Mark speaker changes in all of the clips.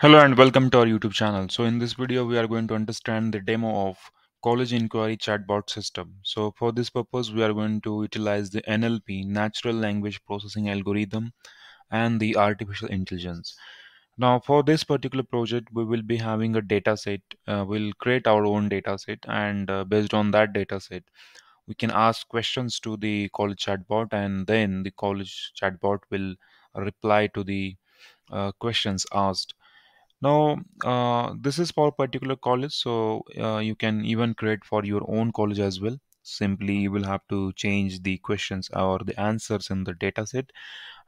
Speaker 1: Hello and welcome to our YouTube channel. So in this video, we are going to understand the demo of college inquiry chatbot system. So for this purpose, we are going to utilize the NLP, natural language processing algorithm, and the artificial intelligence. Now for this particular project, we will be having a data set. Uh, we'll create our own data set and uh, based on that data set, we can ask questions to the college chatbot and then the college chatbot will reply to the uh, questions asked now, uh, this is for particular college, so uh, you can even create for your own college as well. Simply, you will have to change the questions or the answers in the dataset,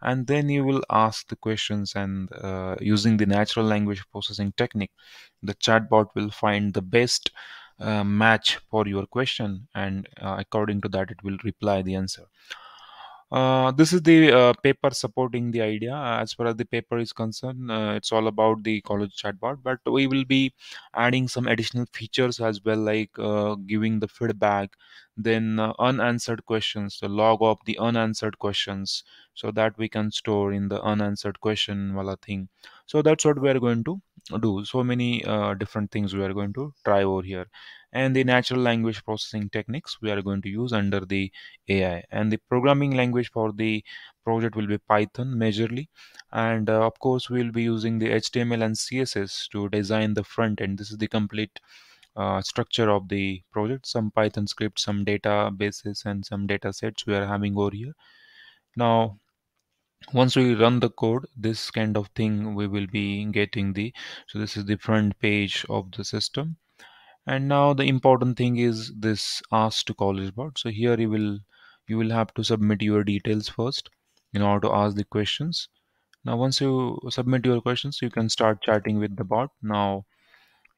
Speaker 1: and then you will ask the questions. And uh, using the natural language processing technique, the chatbot will find the best uh, match for your question, and uh, according to that, it will reply the answer. Uh, this is the uh, paper supporting the idea. As far as the paper is concerned, uh, it's all about the college chatbot, but we will be adding some additional features as well, like uh, giving the feedback, then uh, unanswered questions, the log of the unanswered questions, so that we can store in the unanswered question wala thing. So that's what we are going to do. So many different things we are going to try over here. And the natural language processing techniques we are going to use under the AI and the programming language for the project will be Python majorly. And uh, of course we'll be using the HTML and CSS to design the front end. This is the complete uh, structure of the project. Some Python scripts some databases and some data sets we are having over here. Now once we run the code this kind of thing we will be getting the so this is the front page of the system. And now the important thing is this ask to college bot so here you will you will have to submit your details first in order to ask the questions. Now once you submit your questions you can start chatting with the bot. Now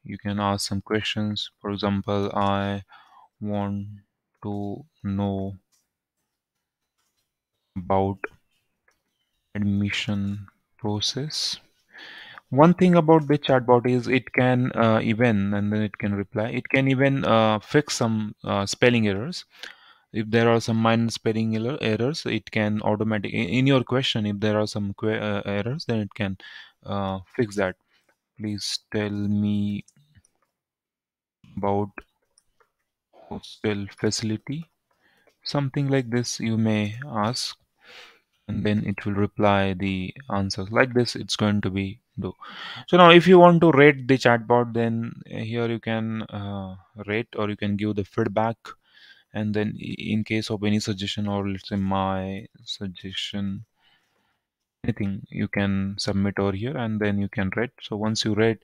Speaker 1: you can ask some questions. For example i want to know about admission process. One thing about the chatbot is it can uh, even and then it can reply. It can even uh, fix some uh, spelling errors. If there are some minor spelling error, errors it can automatically in your question if there are some uh, errors then it can uh, fix that. Please tell me about hostel facility. Something like this you may ask and then it will reply the answers. Like this it's going to be do. So now if you want to rate the chatbot then here you can uh, rate or you can give the feedback. And then in case of any suggestion or let's say my suggestion anything you can submit over here and then you can rate. So once you rate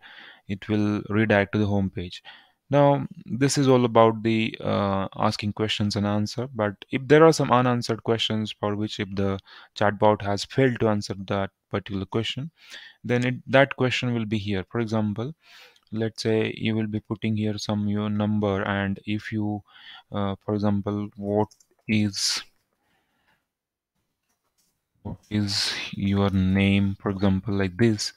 Speaker 1: it will redirect to the home page now this is all about the uh, asking questions and answer but if there are some unanswered questions for which if the chatbot has failed to answer that particular question then it, that question will be here. For example let's say you will be putting here some your number and if you uh, for example what is what is your name for example like this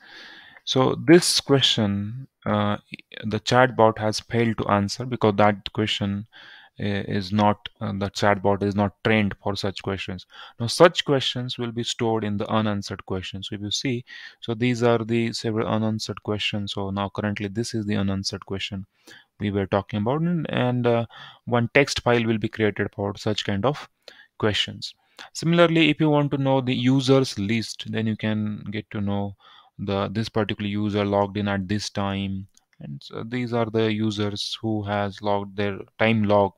Speaker 1: so this question uh, the chatbot has failed to answer because that question uh, is not uh, the chatbot is not trained for such questions. Now such questions will be stored in the unanswered questions. So if you see so these are the several unanswered questions. So now currently this is the unanswered question we were talking about and uh, one text file will be created for such kind of questions. Similarly if you want to know the users list then you can get to know the this particular user logged in at this time. And so these are the users who has logged their time log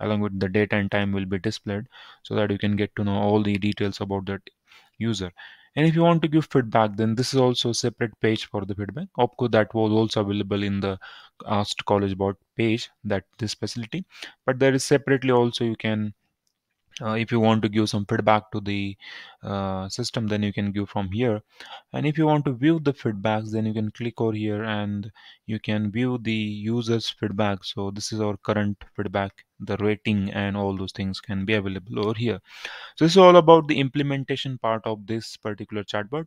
Speaker 1: along with the date and time will be displayed so that you can get to know all the details about that user. And if you want to give feedback then this is also a separate page for the feedback. Opco that was also available in the asked college bot page that this facility. But there is separately also you can uh, if you want to give some feedback to the uh, system then you can give from here. And if you want to view the feedbacks then you can click over here and you can view the users feedback. So this is our current feedback the rating and all those things can be available over here. So this is all about the implementation part of this particular chatbot.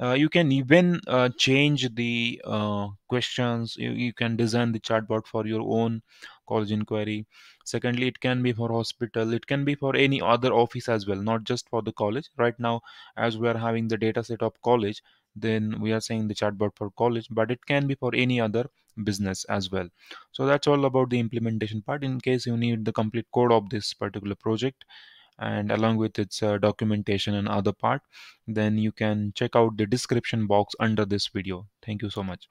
Speaker 1: Uh, you can even uh, change the uh, questions. You, you can design the chatbot for your own college inquiry. Secondly it can be for hospital. It can be for any other office as well not just for the college. Right now as we are having the data set of college then we are saying the chatbot for college but it can be for any other business as well. So that's all about the implementation part in case you need the complete code of this particular project. And along with its uh, documentation and other part then you can check out the description box under this video. Thank you so much